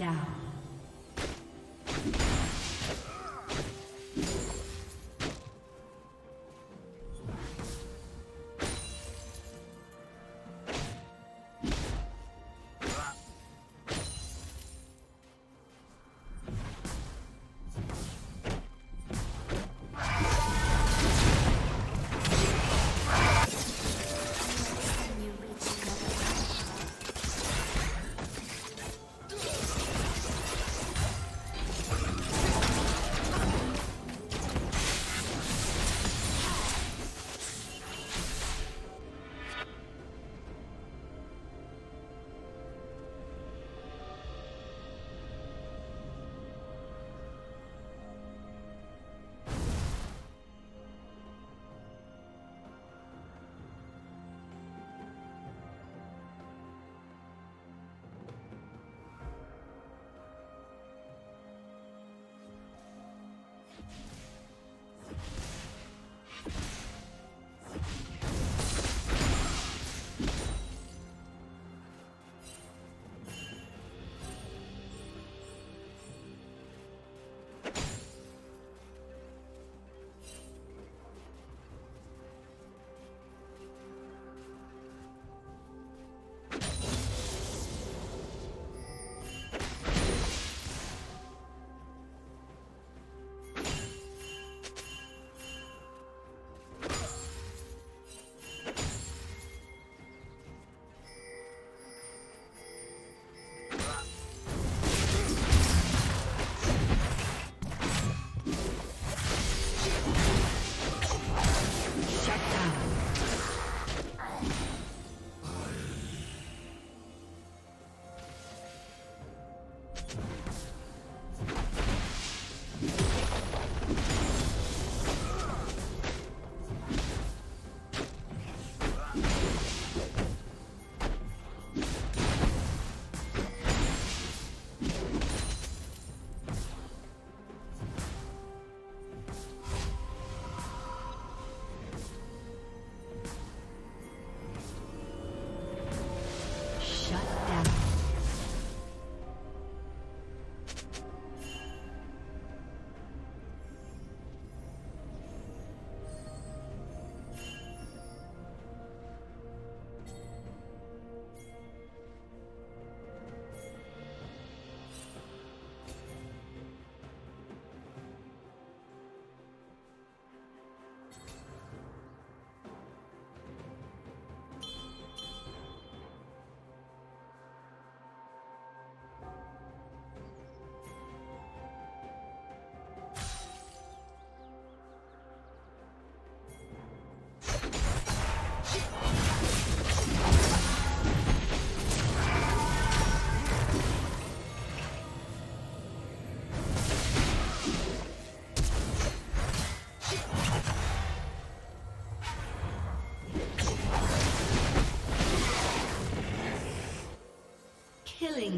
Down.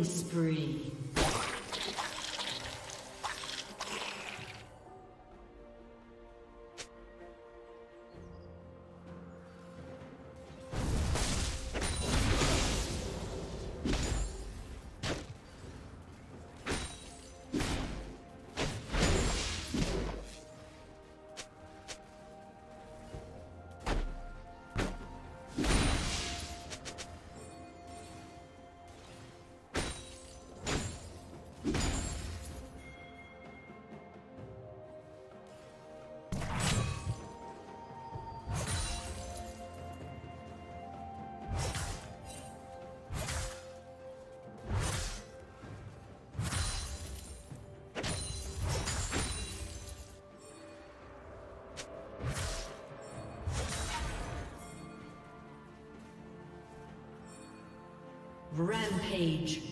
Spree. Rampage.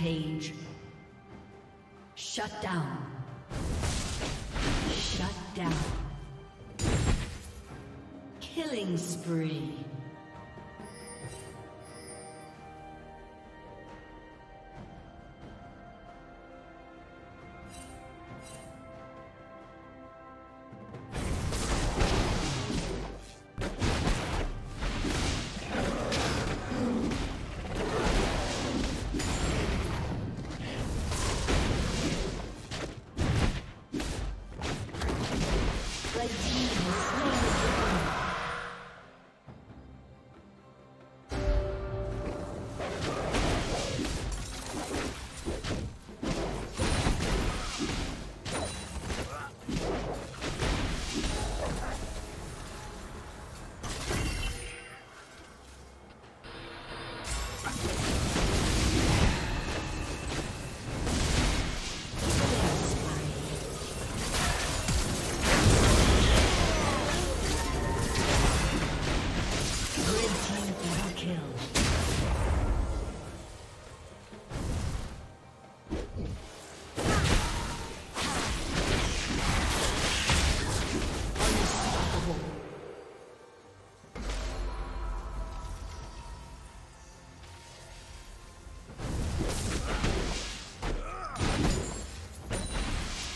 Rampage. Shut down. Shut down. Killing spree.